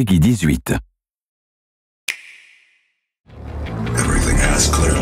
Peggy 18. Everything has clearly